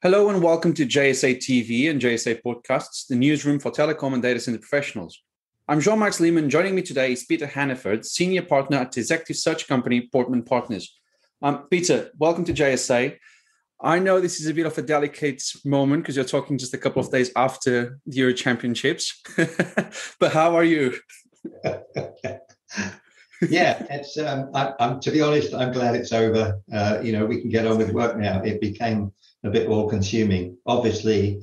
Hello and welcome to JSA TV and JSA Podcasts, the newsroom for telecom and data center professionals. I'm João Marques Lima. Joining me today is Peter Hannaford, Senior Partner at executive search company Portman Partners. Um, Peter, welcome to JSA. I know this is a bit of a delicate moment because you're talking just a couple of days after the Euro Championships. but how are you? yeah, it's. Um, I, am to be honest, I'm glad it's over. Uh, you know, we can get on with work now. It became a bit all consuming. Obviously,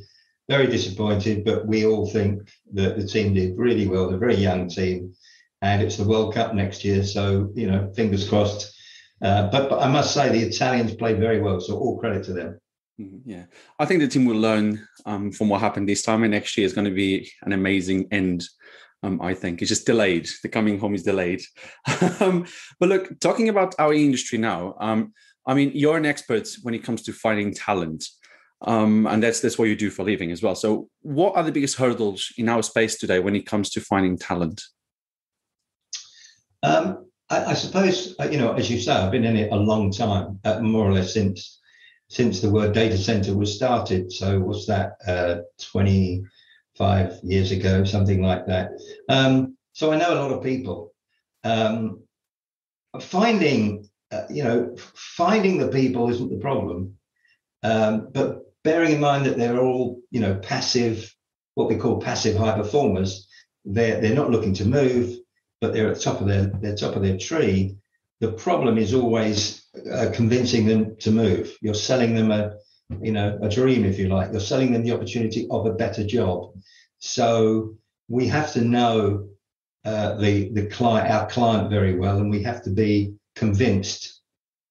very disappointed, but we all think that the team did really well. They're a very young team, and it's the World Cup next year. So, you know, fingers crossed. Uh, but, but I must say, the Italians played very well. So, all credit to them. Mm-hmm, yeah, I think the team will learn um, from what happened this time, and next year is going to be an amazing end. Um, I think it's just delayed. The coming home is delayed. um, but look, talking about our industry now, um, I mean, you're an expert when it comes to finding talent. Um, and that's that's what you do for living as well. So, what are the biggest hurdles in our space today when it comes to finding talent? Um, I, I, suppose uh, you know, as you say, I've been in it a long time, uh, more or less since since the word data center was started. So, what's that? Uh, Twenty five years ago, something like that. Um, so, I know a lot of people. Um, finding uh, you know, finding the people isn't the problem, um, but bearing in mind that they're all, you know, passive, what we call passive high performers. They're they're not looking to move, but they're at the top of their their top of their tree. The problem is always uh, convincing them to move. You're selling them a, you know, a dream, if you like. You're selling them the opportunity of a better job. So we have to know uh, the the client, our client, very well, and we have to be convinced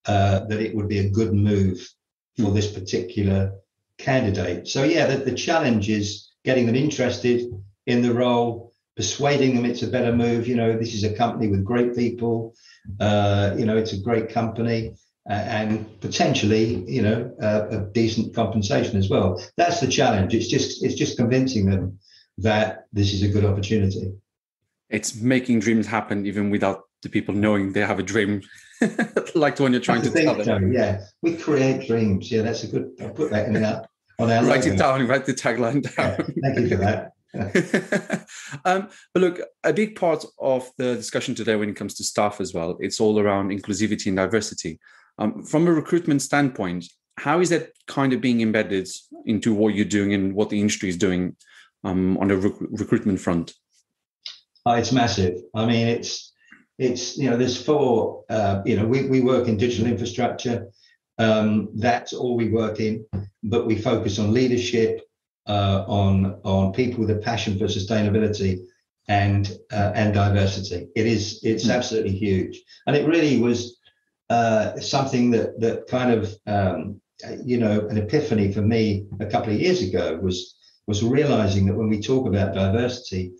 uh, that it would be a good move for this particular candidate. So yeah, the, the challenge is getting them interested in the role, persuading them it's a better move. You know, this is a company with great people. Uh, you know, it's a great company. Uh, and potentially, you know, a decent compensation as well. That's the challenge. It's just it's just convincing them that this is a good opportunity. It's making dreams happen even without the people knowing they have a dream like the one you're trying to tell them. So, yeah, we create dreams. Yeah, that's a good. I'll put that in there on our. Write it down. Write the tagline down. Yeah, thank you for that. um, but look, a big part of the discussion today, when it comes to staff as well, it's all around inclusivity and diversity. Um, from a recruitment standpoint, how is that kind of being embedded into what you're doing and what the industry is doing um, on the rec- recruitment front? Oh, it's massive. I mean, it's it's you know there's four uh, you know we, we work in digital infrastructure. Um, that's all we work in but we focus on leadership uh, on on people with a passion for sustainability and uh, and diversity. It is it's hmm. absolutely huge. And it really was uh, something that that kind of um, you know an epiphany for me a couple of years ago was was realizing that when we talk about diversity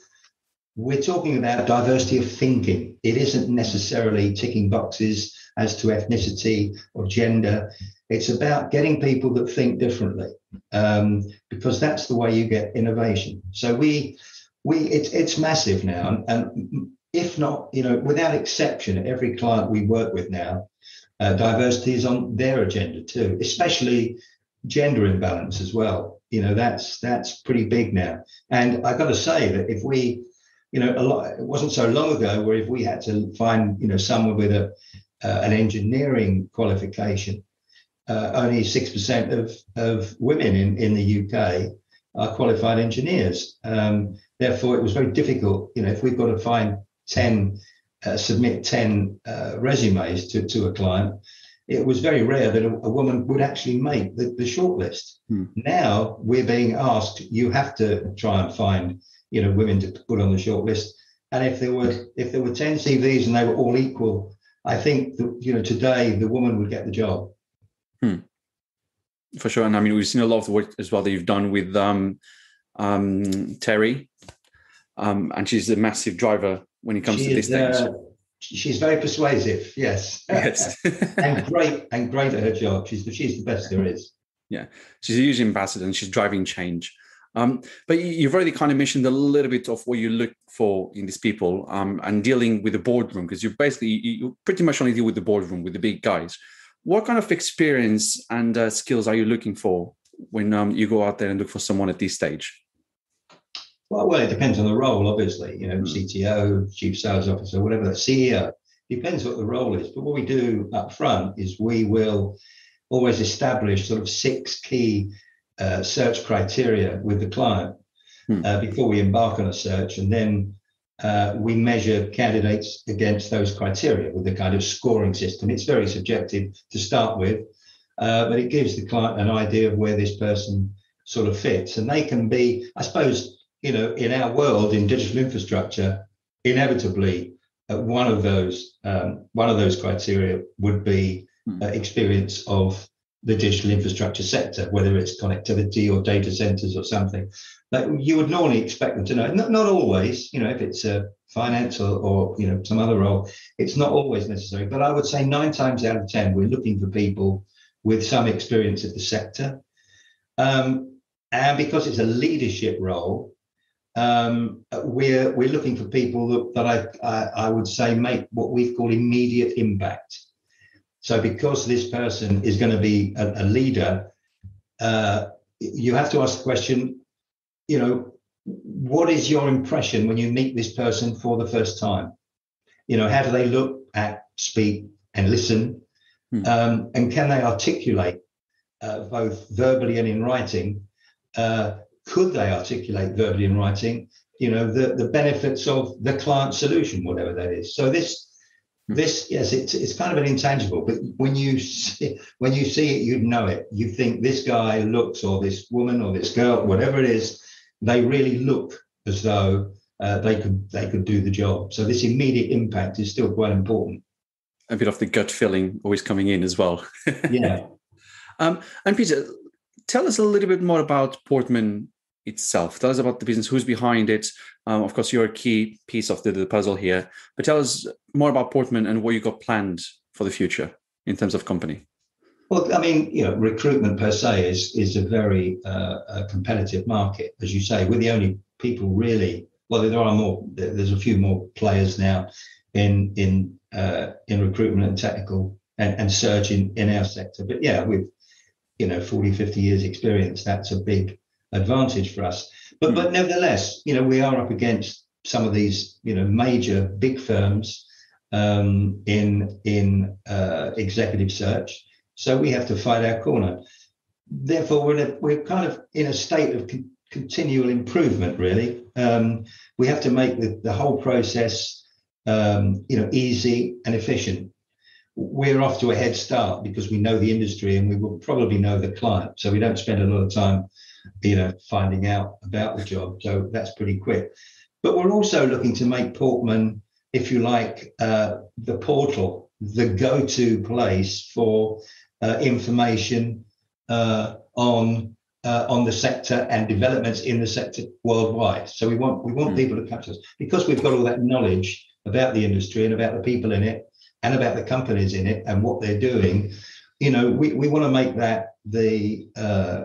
we're talking about diversity of thinking. It isn't necessarily ticking boxes as to ethnicity or gender. It's about getting people that think differently, um, because that's the way you get innovation. So we, we, it's it's massive now, and, and if not, you know, without exception, every client we work with now, uh, diversity is on their agenda too, especially gender imbalance as well. You know, that's that's pretty big now. And I got to say that if we you know, a lot. It wasn't so long ago where if we had to find, you know, someone with a uh, an engineering qualification, uh, only six percent of of women in in the UK are qualified engineers. Um, therefore, it was very difficult. You know, if we've got to find ten, uh, submit ten uh, resumes to to a client, it was very rare that a, a woman would actually make the, the shortlist. Hmm. Now we're being asked, you have to try and find you know women to put on the short list. And if there were if there were ten CVs and they were all equal, I think that you know today the woman would get the job. Hmm. For sure, and I mean we've seen a lot of the work as well that you've done with um, um, Terry, um, and she's a massive driver when it comes she to these things. Uh, she's very persuasive, yes, yes, and great and great at her job. She's the, she's the best there is. Yeah, she's a huge ambassador and she's driving change. Um, but you've already kind of mentioned a little bit of what you look for in these people um, and dealing with the boardroom because you're basically you pretty much only deal with the boardroom with the big guys. What kind of experience and uh, skills are you looking for when um, you go out there and look for someone at this stage? Well, well, it depends on the role, obviously. You know, mm. CTO, chief sales officer, whatever, CEO. Depends what the role is. But what we do up front is we will always establish sort of six key uh, search criteria with the client mm. uh, before we embark on a search, and then uh, we measure candidates against those criteria with a kind of scoring system. It's very subjective to start with, uh, but it gives the client an idea of where this person sort of fits, and they can be, I suppose you know, in our world in digital infrastructure, inevitably uh, one of those um, one of those criteria would be hmm. uh, experience of the digital infrastructure sector, whether it's connectivity or data centers or something. But you would normally expect them to know. Not, not always, you know, if it's a finance or, or you know some other role, it's not always necessary. But I would say nine times out of ten, we're looking for people with some experience of the sector. Um, and because it's a leadership role, um, we're we're looking for people that, that I, I, I would say make what we call immediate impact. So because this person is going to be a, a leader, uh, you have to ask the question, you know, what is your impression when you meet this person for the first time? You know, how do they look, act, speak, and listen? Hmm. Um, and can they articulate uh, both verbally and in writing uh, could they articulate verbally in writing, you know, the, the benefits of the client solution, whatever that is. So this. This yes, it's it's kind of an intangible, but when you see, when you see it, you'd know it. You think this guy looks, or this woman, or this girl, whatever it is, they really look as though uh, they could they could do the job. So this immediate impact is still quite important. A bit of the gut feeling always coming in as well. yeah. Um, and Peter, tell us a little bit more about Portman itself. Tell us about the business, who's behind it. Um, of course, you're a key piece of the, the, puzzle here, but tell us more about Portman and what you got planned for the future in terms of company. Well, I mean, you know, recruitment per se is is a very uh, a competitive market, as you say. We're the only people really. Well, there are more. There's a few more players now in in uh, in recruitment and technical and, and search in, in our sector. But yeah, with you know 40, 50 years experience, that's a big advantage for us. But mm. but nevertheless, you know, we are up against some of these, you know, major big firms um, in in uh, executive search. So we have to fight our corner. Therefore, we're a, we're kind of in a state of con- continual improvement. Really, um, we have to make the, the whole process, um, you know, easy and efficient we're off to a head start because we know the industry and we will probably know the client. So we don't spend a lot of time you know, finding out about the job. So that's pretty quick. But we're also looking to make Portman, if you like, uh, the portal, the go-to place for uh, information uh, on uh, on the sector and developments in the sector worldwide. So we want we want mm. people to come to us because we've got all that knowledge about the industry and about the people in it and about the companies in it and what they're doing. You know, we, we want to make that the uh,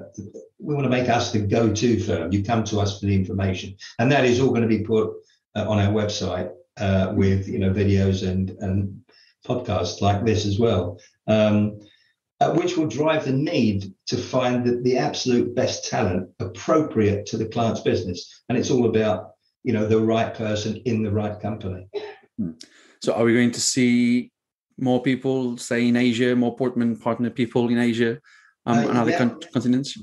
we want to make us the go-to firm. You come to us for the information, and that is all going to be put uh, on our website uh, with you know videos and and podcasts like this as well, um, uh, which will drive the need to find the, the absolute best talent appropriate to the client's business, and it's all about you know the right person in the right company. Hmm. So, are we going to see more people, say in Asia, more Portman partner people in Asia um, uh, and other yeah. continents?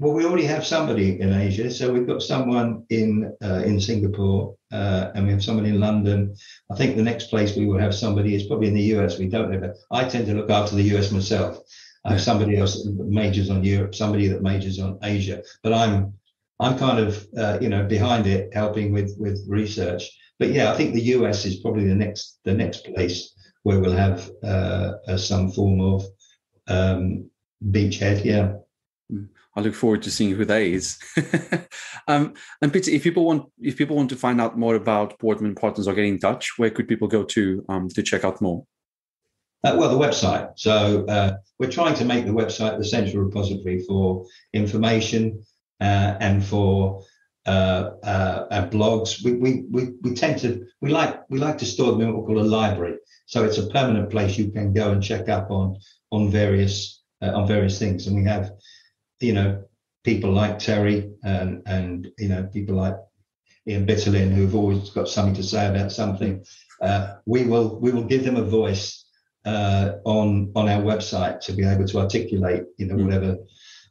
Well, we already have somebody in Asia, so we've got someone in uh, in Singapore, uh, and we have someone in London. I think the next place we will have somebody is probably in the US. We don't have it. I tend to look after the US myself. I have somebody else that majors on Europe, somebody that majors on Asia, but I'm I'm kind of uh, you know behind it, helping with with research. But yeah, I think the US is probably the next the next place where we'll have uh, some form of um, beachhead. Yeah. I look forward to seeing who that is. um, and Peter, if people want if people want to find out more about Portman Partners or get in touch, where could people go to um, to check out more? Uh, well, the website. So uh, we're trying to make the website the central repository for information uh, and for uh, uh, blogs. We, we, we, we tend to we like we like to store them in what we call a library. So it's a permanent place you can go and check up on on various uh, on various things. And we have you know, people like Terry and and you know people like Ian Bitterlin who've always got something to say about something. Uh, we will we will give them a voice uh, on on our website to be able to articulate you know mm. whatever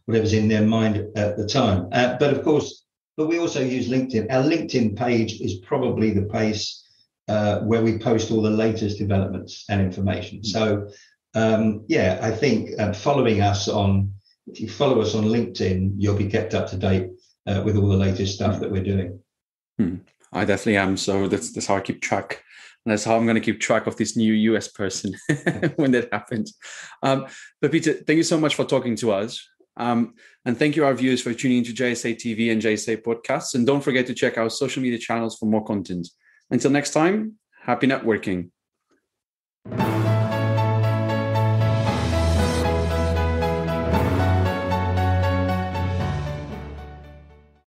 whatever's in their mind at the time. Uh, but of course, but we also use LinkedIn. Our LinkedIn page is probably the place uh, where we post all the latest developments and information. So um, yeah, I think uh, following us on if you follow us on LinkedIn, you'll be kept up to date uh, with all the latest stuff that we're doing. Hmm. I definitely am. So that's that's how I keep track. And that's how I'm going to keep track of this new US person when that happens. Um, but Peter, thank you so much for talking to us. Um, and thank you, our viewers, for tuning into JSA TV and JSA podcasts. And don't forget to check our social media channels for more content. Until next time, happy networking.